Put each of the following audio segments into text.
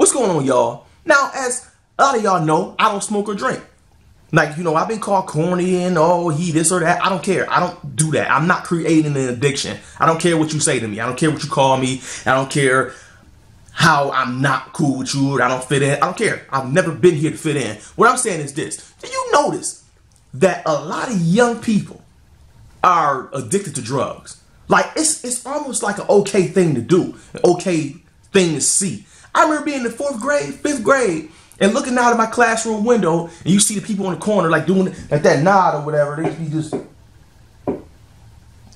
What's going on, y'all? Now, as a lot of y'all know, I don't smoke or drink. Like, you know, I've been called corny and oh, he this or that. I don't care. I don't do that. I'm not creating an addiction. I don't care what you say to me. I don't care what you call me. I don't care how I'm not cool with you. I don't fit in. I don't care. I've never been here to fit in. What I'm saying is this. Do you notice that a lot of young people are addicted to drugs? Like it's it's almost like an okay thing to do, an okay thing to see. I remember being in the fourth grade, fifth grade, and looking out of my classroom window, and you see the people in the corner like doing like that nod or whatever. They be just,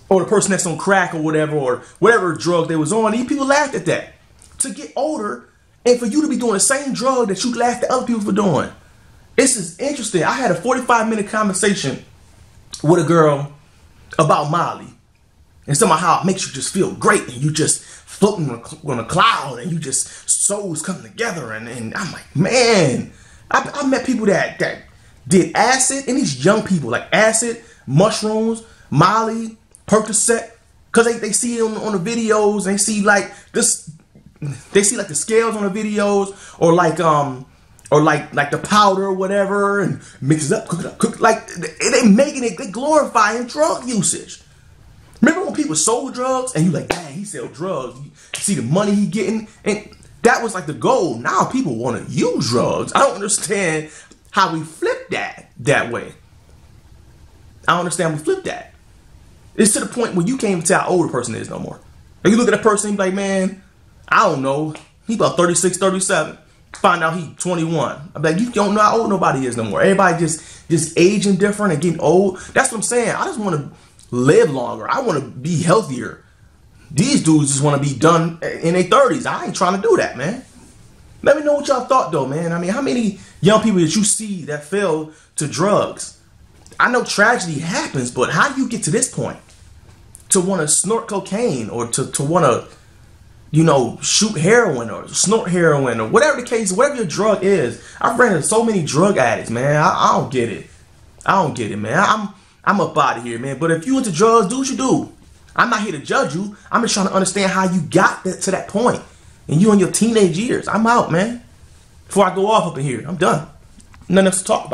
or the person that's on crack or whatever, or whatever drug they was on. These people laughed at that. To get older, and for you to be doing the same drug that you laughed at other people for doing. This is interesting. I had a 45 minute conversation with a girl about Molly and somehow it makes you just feel great and you just floating on a cloud and you just souls come together and, and I'm like man I, I met people that that did acid and these young people like acid mushrooms molly percocet because they, they see it on, on the videos they see like this they see like the scales on the videos or like um or like like the powder or whatever and mix it up cook it up cook like they, they making it they glorifying drug usage Remember when people sold drugs and you like, dang, he sell drugs. You see the money he getting, and that was like the goal. Now people want to use drugs. I don't understand how we flip that that way. I don't understand we flip that. It's to the point where you can't even tell how old a person is no more. Like you look at a person be like, man, I don't know. He about 36, 37. Find out he 21. I'm like, you don't know how old nobody is no more. Everybody just just aging different and getting old. That's what I'm saying. I just want to live longer. I want to be healthier. These dudes just want to be done in their 30s. I ain't trying to do that, man. Let me know what y'all thought though, man. I mean, how many young people that you see that fell to drugs? I know tragedy happens, but how do you get to this point? To want to snort cocaine or to, to want to, you know, shoot heroin or snort heroin or whatever the case, whatever your drug is. I've ran into so many drug addicts, man. I, I don't get it. I don't get it, man. I'm I'm up out of here, man. But if you into drugs, do what you do. I'm not here to judge you. I'm just trying to understand how you got that, to that point. And you in your teenage years. I'm out, man. Before I go off up in here, I'm done. Nothing else to talk about.